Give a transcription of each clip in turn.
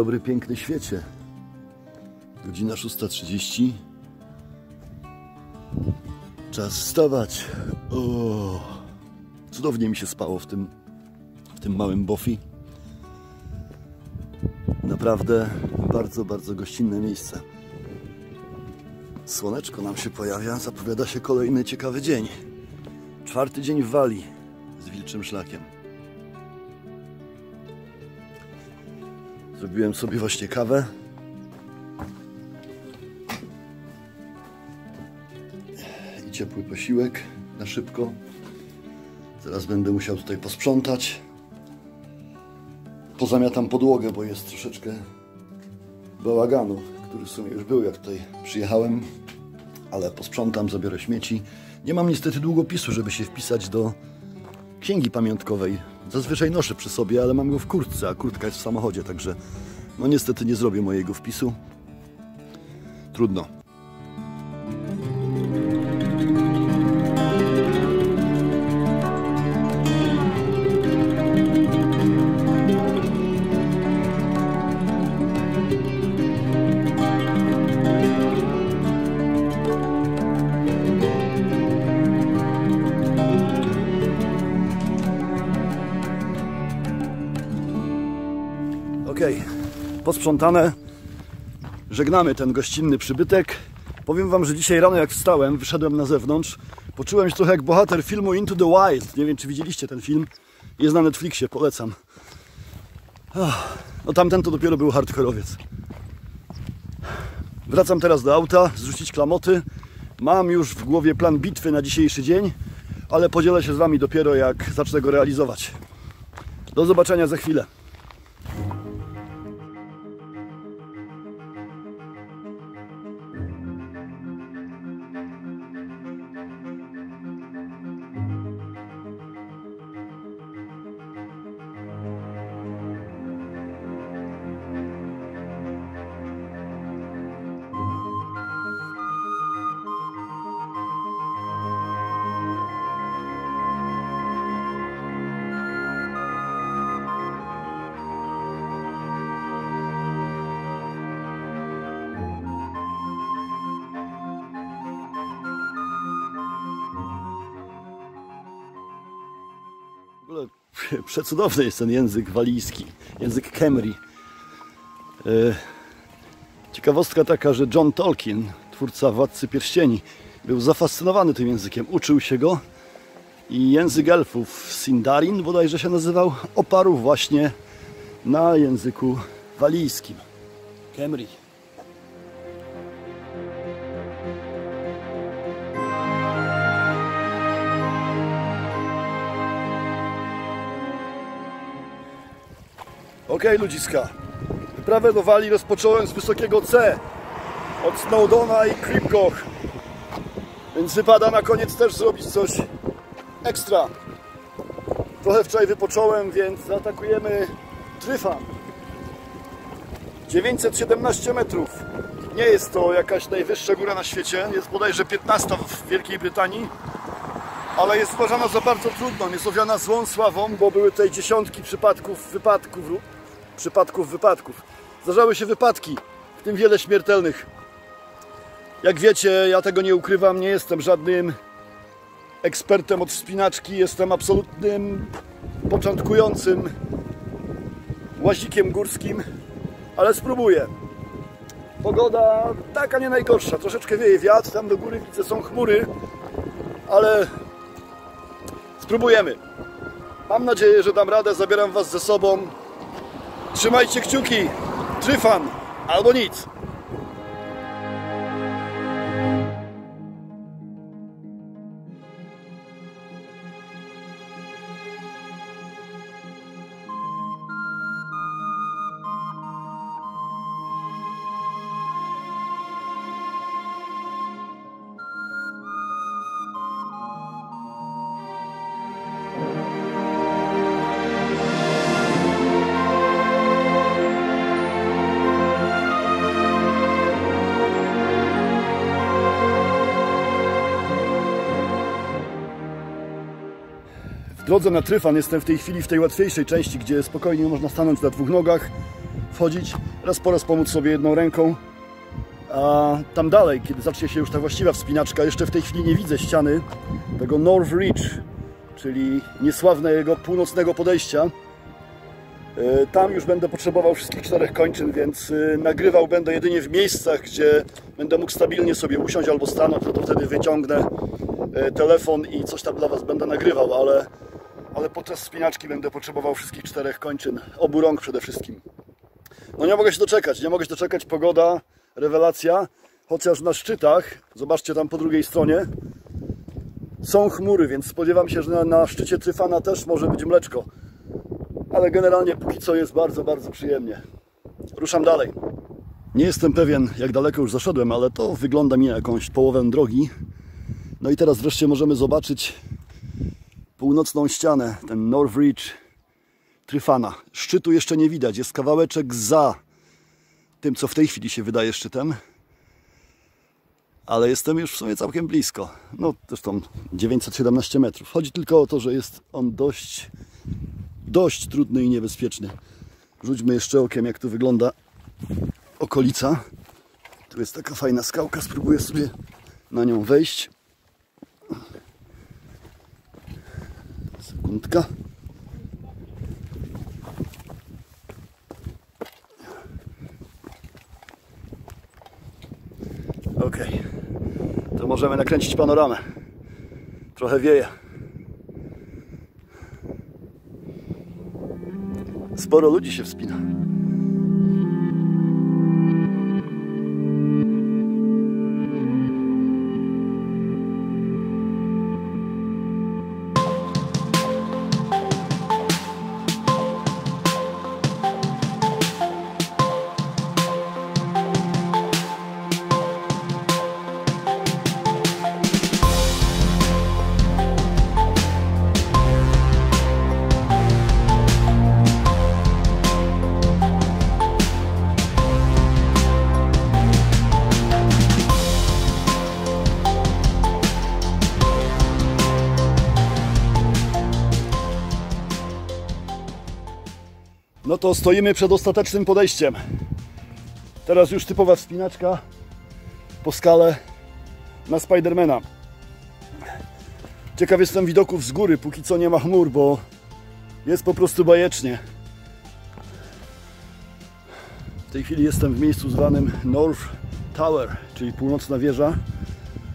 dobry, piękny świecie. Godzina 6.30. Czas wstawać. O, cudownie mi się spało w tym, w tym małym bofi. Naprawdę bardzo, bardzo gościnne miejsce. Słoneczko nam się pojawia, zapowiada się kolejny ciekawy dzień. Czwarty dzień w Walii z wilczym szlakiem. Zrobiłem sobie właśnie kawę. I ciepły posiłek na szybko. Zaraz będę musiał tutaj posprzątać. Pozamiatam podłogę, bo jest troszeczkę bałaganu, który w sumie już był, jak tutaj przyjechałem. Ale posprzątam, zabiorę śmieci. Nie mam niestety długopisu, żeby się wpisać do księgi pamiątkowej. Zazwyczaj noszę przy sobie, ale mam go w kurtce, a kurtka jest w samochodzie, także no niestety nie zrobię mojego wpisu. Trudno. Posprzątane. Żegnamy ten gościnny przybytek. Powiem Wam, że dzisiaj rano jak wstałem, wyszedłem na zewnątrz, poczułem się trochę jak bohater filmu Into the Wild. Nie wiem, czy widzieliście ten film. Jest na Netflixie, polecam. No tamten to dopiero był hardkorowiec. Wracam teraz do auta, zrzucić klamoty. Mam już w głowie plan bitwy na dzisiejszy dzień, ale podzielę się z Wami dopiero jak zacznę go realizować. Do zobaczenia za chwilę. przecudowny jest ten język walijski, język Kemri. E, Ciekawostka taka, że John Tolkien, twórca Władcy Pierścieni, był zafascynowany tym językiem, uczył się go i język elfów Sindarin bodajże się nazywał, oparł właśnie na języku walijskim. Kemri. Okej ludziska, wyprawę do Walii rozpocząłem z wysokiego C od Snowdona i Kripkoch. Więc wypada na koniec też zrobić coś ekstra. Trochę wczoraj wypocząłem, więc zaatakujemy Tryfan. 917 metrów. Nie jest to jakaś najwyższa góra na świecie. Jest bodajże 15 w Wielkiej Brytanii. Ale jest uważana za bardzo trudną, jest owiana złą sławą, bo były tutaj dziesiątki przypadków wypadków, przypadków wypadków. Zdarzały się wypadki, w tym wiele śmiertelnych. Jak wiecie, ja tego nie ukrywam, nie jestem żadnym ekspertem od wspinaczki, jestem absolutnym początkującym łazikiem górskim, ale spróbuję. Pogoda taka nie najgorsza, troszeczkę wieje wiatr, tam do góry widzę są chmury, ale spróbujemy. Mam nadzieję, że dam radę, zabieram Was ze sobą. Trzymajcie kciuki, tryfan albo nic. Drodze na Tryfan jestem w tej chwili w tej łatwiejszej części, gdzie spokojnie można stanąć na dwóch nogach. wchodzić, raz po raz pomóc sobie jedną ręką. A tam dalej, kiedy zacznie się już ta właściwa wspinaczka, jeszcze w tej chwili nie widzę ściany tego North Ridge, czyli niesławnego północnego podejścia. E, tam już będę potrzebował wszystkich czterech kończyn, więc e, nagrywał będę jedynie w miejscach, gdzie będę mógł stabilnie sobie usiąść albo stanąć, no to wtedy wyciągnę e, telefon i coś tam dla Was będę nagrywał, ale, ale podczas spinaczki będę potrzebował wszystkich czterech kończyn, obu rąk przede wszystkim. No nie mogę się doczekać, nie mogę się doczekać, pogoda, rewelacja, chociaż na szczytach, zobaczcie tam po drugiej stronie, są chmury, więc spodziewam się, że na, na szczycie Tryfana też może być mleczko ale generalnie póki co jest bardzo, bardzo przyjemnie. Ruszam dalej. Nie jestem pewien, jak daleko już zaszedłem, ale to wygląda mi na jakąś połowę drogi. No i teraz wreszcie możemy zobaczyć północną ścianę, ten North Ridge Tryfana. Szczytu jeszcze nie widać, jest kawałeczek za tym, co w tej chwili się wydaje szczytem. Ale jestem już w sumie całkiem blisko. No, zresztą 917 metrów. Chodzi tylko o to, że jest on dość dość trudny i niebezpieczny. Rzućmy jeszcze okiem, jak tu wygląda okolica. Tu jest taka fajna skałka, spróbuję sobie na nią wejść. Sekundka. Ok, to możemy nakręcić panoramę. Trochę wieje. Sporo ludzi się wspina. To stoimy przed ostatecznym podejściem. Teraz już typowa wspinaczka po skale na Spidermana. Ciekaw jestem widoków z góry, póki co nie ma chmur, bo jest po prostu bajecznie. W tej chwili jestem w miejscu zwanym North Tower, czyli północna wieża.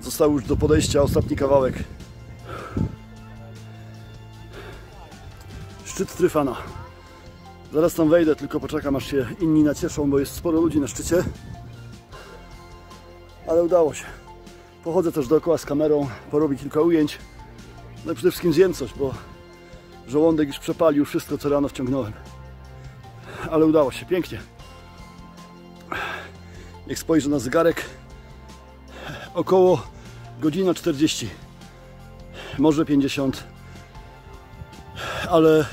Został już do podejścia ostatni kawałek. Szczyt Tryfana. Zaraz tam wejdę, tylko poczekam aż się inni nacieszą, bo jest sporo ludzi na szczycie. Ale udało się. Pochodzę też dookoła z kamerą, porobię kilka ujęć. No i przede wszystkim zjem coś, bo żołądek już przepalił wszystko, co rano wciągnąłem. Ale udało się, pięknie. Jak spojrzę na zegarek, około godzina 40, może 50, ale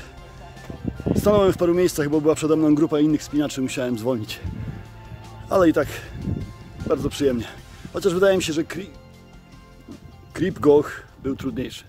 Stanąłem w paru miejscach, bo była przede mną grupa innych spinaczy, musiałem zwolnić. Ale i tak bardzo przyjemnie. Chociaż wydaje mi się, że Creep Goch był trudniejszy.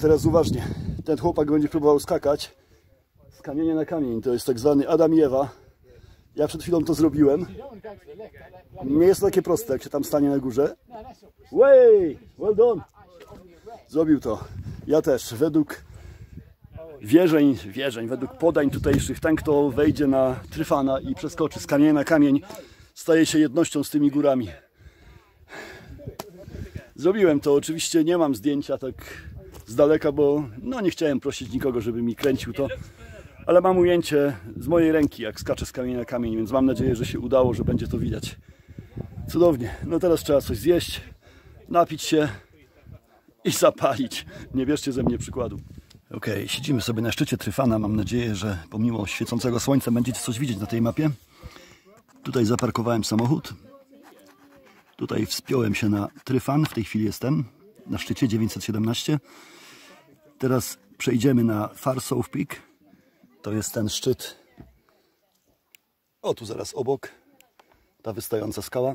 Teraz uważnie. Ten chłopak będzie próbował skakać z kamienia na kamień. To jest tak zwany Adam i Ewa. Ja przed chwilą to zrobiłem. Nie jest takie proste, jak się tam stanie na górze. Way! Well done! Zrobił to. Ja też. Według wierzeń, wierzeń, według podań tutejszych, ten kto wejdzie na tryfana i przeskoczy z kamienia na kamień, staje się jednością z tymi górami. Zrobiłem to. Oczywiście nie mam zdjęcia tak z daleka, bo no nie chciałem prosić nikogo, żeby mi kręcił to. Ale mam ujęcie z mojej ręki, jak skaczę z kamienia na kamień, więc mam nadzieję, że się udało, że będzie to widać. Cudownie. No teraz trzeba coś zjeść, napić się i zapalić. Nie bierzcie ze mnie przykładu. Ok, siedzimy sobie na szczycie Tryfana. Mam nadzieję, że pomimo świecącego słońca będziecie coś widzieć na tej mapie. Tutaj zaparkowałem samochód. Tutaj wspiąłem się na Tryfan. W tej chwili jestem na szczycie 917. Teraz przejdziemy na Far South Peak. To jest ten szczyt. O, tu zaraz obok. Ta wystająca skała.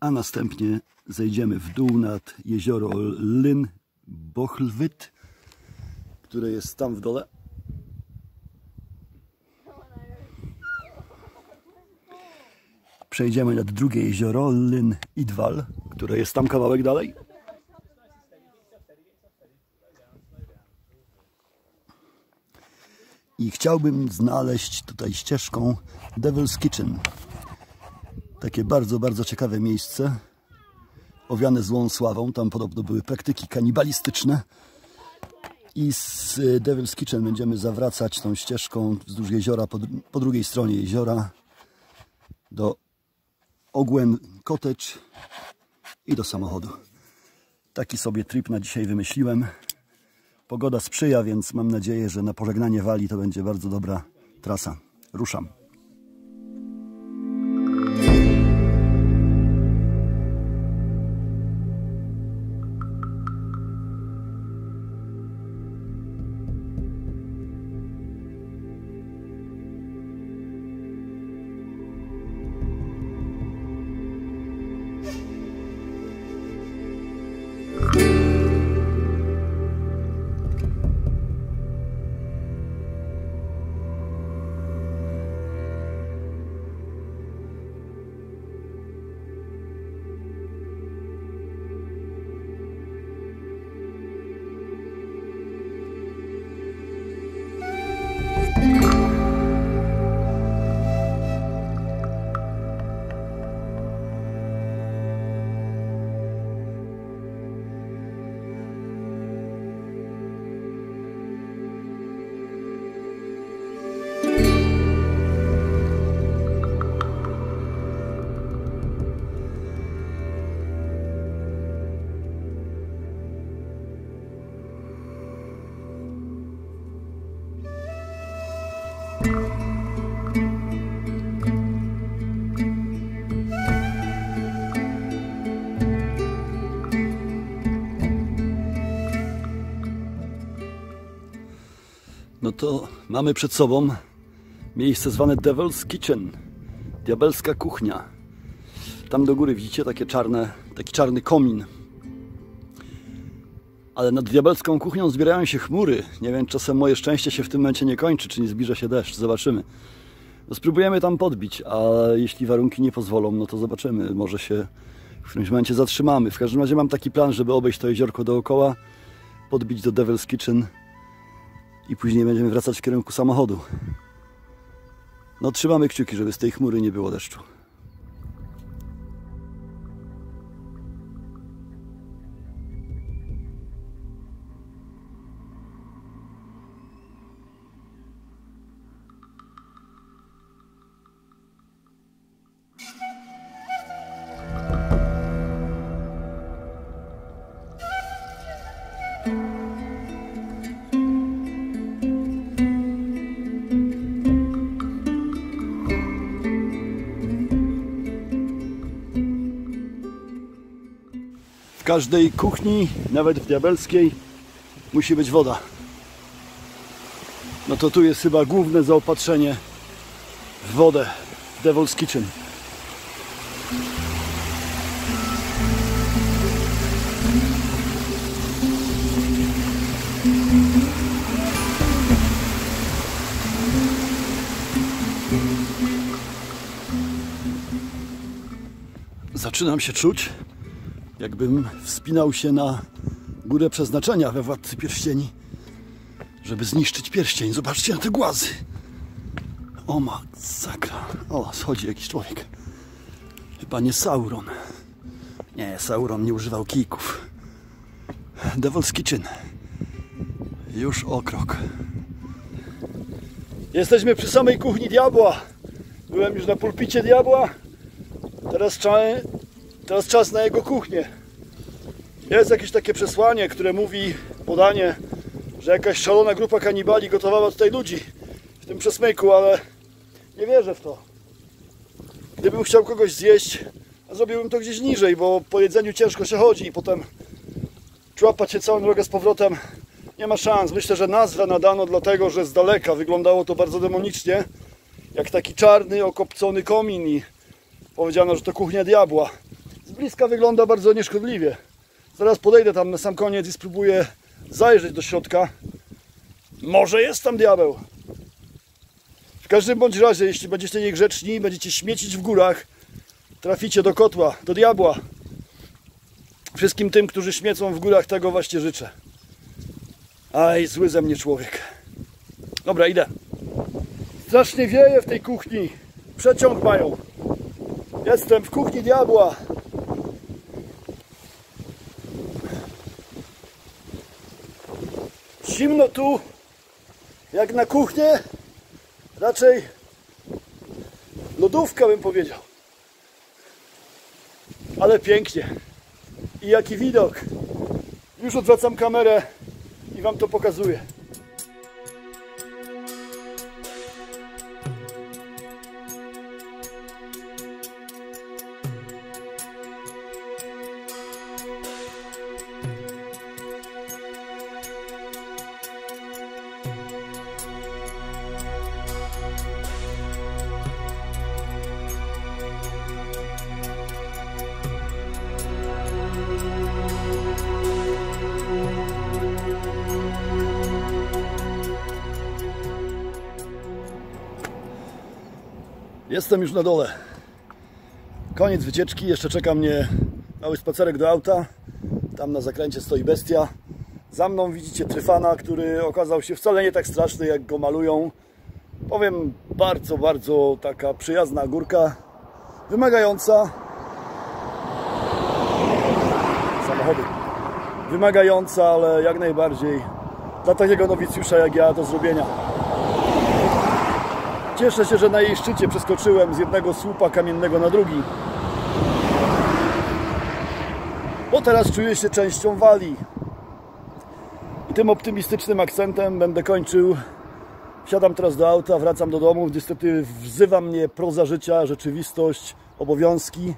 A następnie zejdziemy w dół nad jezioro Lyn Bochlwyt, które jest tam w dole. Przejdziemy nad drugie jezioro Lyn Idwal, które jest tam kawałek dalej. I chciałbym znaleźć tutaj ścieżką Devil's Kitchen. Takie bardzo, bardzo ciekawe miejsce. Owiane złą sławą. Tam podobno były praktyki kanibalistyczne. I z Devil's Kitchen będziemy zawracać tą ścieżką wzdłuż jeziora, po, po drugiej stronie jeziora do Ogłem Cottage i do samochodu. Taki sobie trip na dzisiaj wymyśliłem. Pogoda sprzyja, więc mam nadzieję, że na pożegnanie Wali to będzie bardzo dobra trasa. Ruszam. To mamy przed sobą miejsce zwane Devil's Kitchen. Diabelska kuchnia. Tam do góry widzicie takie czarne, taki czarny komin. Ale nad diabelską kuchnią zbierają się chmury. Nie wiem, czasem moje szczęście się w tym momencie nie kończy, czy nie zbliża się deszcz. Zobaczymy. No spróbujemy tam podbić, a jeśli warunki nie pozwolą, no to zobaczymy. Może się w którymś momencie zatrzymamy. W każdym razie mam taki plan, żeby obejść to jeziorko dookoła, podbić do Devil's Kitchen i później będziemy wracać w kierunku samochodu. No trzymamy kciuki, żeby z tej chmury nie było deszczu. W każdej kuchni, nawet w diabelskiej, musi być woda. No to tu jest chyba główne zaopatrzenie w wodę w Devil's Kitchen. Zaczynam się czuć, jakbym wspinał się na górę przeznaczenia we Władcy Pierścieni, żeby zniszczyć pierścień. Zobaczcie na te głazy. O masakra. O, schodzi jakiś człowiek. Chyba nie Sauron. Nie, Sauron nie używał kijków. Devil's Kitchen. Już o krok. Jesteśmy przy samej kuchni diabła. Byłem już na pulpicie diabła. Teraz, teraz czas na jego kuchnię. Jest jakieś takie przesłanie, które mówi, podanie, że jakaś szalona grupa kanibali gotowała tutaj ludzi w tym przesmyku, ale nie wierzę w to. Gdybym chciał kogoś zjeść, zrobiłbym to gdzieś niżej, bo po jedzeniu ciężko się chodzi i potem człapać się całą drogę z powrotem nie ma szans. Myślę, że nazwę nadano dlatego, że z daleka wyglądało to bardzo demonicznie, jak taki czarny, okopcony komin i powiedziano, że to kuchnia diabła. Bliska wygląda bardzo nieszkodliwie. Zaraz podejdę tam na sam koniec i spróbuję zajrzeć do środka. Może jest tam diabeł. W każdym bądź razie, jeśli będziecie niegrzeczni, będziecie śmiecić w górach, traficie do kotła, do diabła. Wszystkim tym, którzy śmiecą w górach, tego właśnie życzę. Aj, zły ze mnie człowiek. Dobra, idę. Strasznie wieje w tej kuchni. Przeciąg mają. Jestem w kuchni diabła. Zimno tu, jak na kuchnię. Raczej lodówka bym powiedział. Ale pięknie. I jaki widok. Już odwracam kamerę i Wam to pokazuję. Jestem już na dole. Koniec wycieczki, jeszcze czeka mnie mały spacerek do auta. Tam na zakręcie stoi bestia. Za mną widzicie Tryfana, który okazał się wcale nie tak straszny, jak go malują. Powiem, bardzo, bardzo taka przyjazna górka. Wymagająca. Samochody. Wymagająca, ale jak najbardziej dla takiego nowicjusza jak ja do zrobienia. Cieszę się, że na jej szczycie przeskoczyłem z jednego słupa kamiennego na drugi. Bo teraz czuję się częścią wali. I tym optymistycznym akcentem będę kończył. Wsiadam teraz do auta, wracam do domu. Niestety wzywa mnie proza życia, rzeczywistość, obowiązki.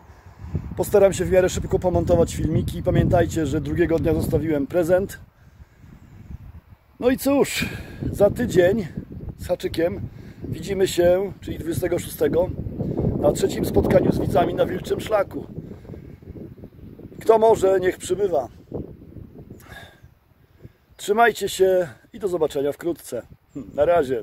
Postaram się w miarę szybko pomontować filmiki. Pamiętajcie, że drugiego dnia zostawiłem prezent. No i cóż, za tydzień z haczykiem widzimy się, czyli 26, na trzecim spotkaniu z widzami na Wilczym Szlaku. Kto może, niech przybywa. Trzymajcie się i do zobaczenia wkrótce. Na razie.